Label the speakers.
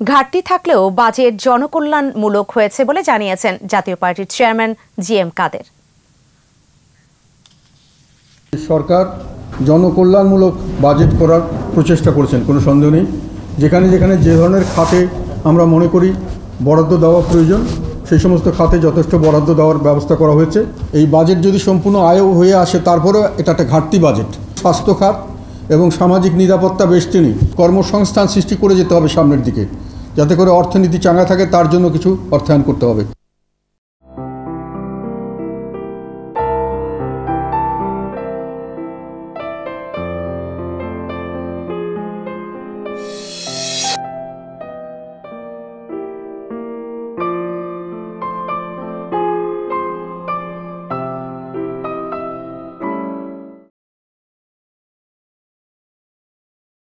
Speaker 1: ঘাটতি থাকলেও বাজেট জনকল্যাণমূলক হয়েছে বলে জানিয়েছেন জাতীয় পার্টির চেয়ারম্যান জি এম কাদের।
Speaker 2: সরকার জনকল্যাণমূলক বাজেট করার প্রচেষ্টা করেছেন, কোনো সন্দেহ নেই। যেখানে যেখানে যে ধরনের খাতে আমরা মনে করি বরাদ্দ দেওয়া প্রয়োজন, সেই সমস্ত খাতে যথেষ্ট বরাদ্দ দেওয়ার ব্যবস্থা করা হয়েছে। এই বাজেট যদি সম্পূর্ণ আয় হয়ে আসে, তারপরেও এটা একটা ঘাটতি বাজেট। স্বাস্থ্য খাত এবং সামাজিক নিরাপত্তা বেষ্টনী কর্মসংস্থান সৃষ্টি করে যেতে হবে সামনের দিকে। যাতে করে অর্থনীতি চাঙ্গা থাকে তার জন্য কিছু অর্থায়ন করতে হবে।